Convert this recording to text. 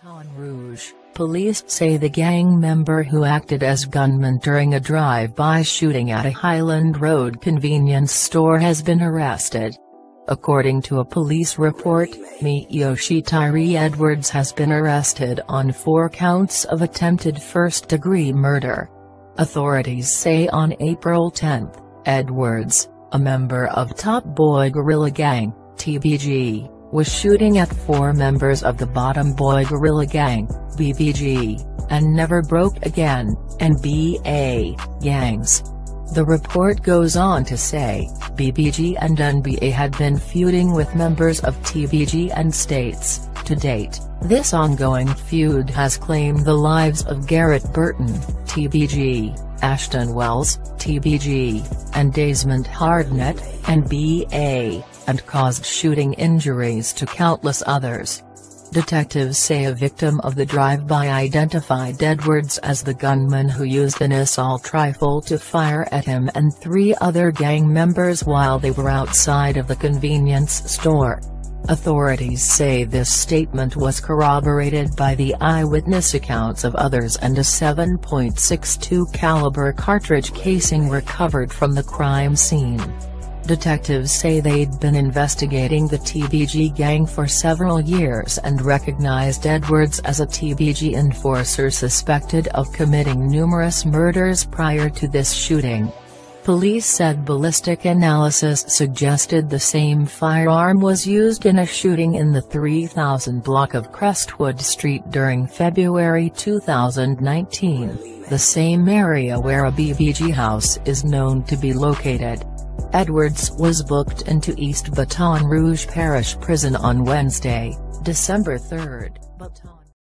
Baton Rouge, police say the gang member who acted as gunman during a drive-by shooting at a Highland Road convenience store has been arrested. According to a police report, Miyoshi Tyree Edwards has been arrested on four counts of attempted first-degree murder. Authorities say on April 10, Edwards, a member of Top Boy Guerrilla Gang, TBG, was shooting at four members of the Bottom Boy Guerrilla Gang, BBG, and Never Broke Again, NBA, gangs. The report goes on to say, BBG and NBA had been feuding with members of TBG and states, to date, this ongoing feud has claimed the lives of Garrett Burton, TBG, Ashton Wells, TBG, and Desmond Hardnett, NBA, and caused shooting injuries to countless others. Detectives say a victim of the drive-by identified Edwards as the gunman who used an assault rifle to fire at him and three other gang members while they were outside of the convenience store. Authorities say this statement was corroborated by the eyewitness accounts of others and a 7.62 caliber cartridge casing recovered from the crime scene. Detectives say they'd been investigating the TBG gang for several years and recognized Edwards as a TBG enforcer suspected of committing numerous murders prior to this shooting. Police said ballistic analysis suggested the same firearm was used in a shooting in the 3000 block of Crestwood Street during February 2019, the same area where a BBG house is known to be located. Edwards was booked into East Baton Rouge Parish Prison on Wednesday, December 3. Baton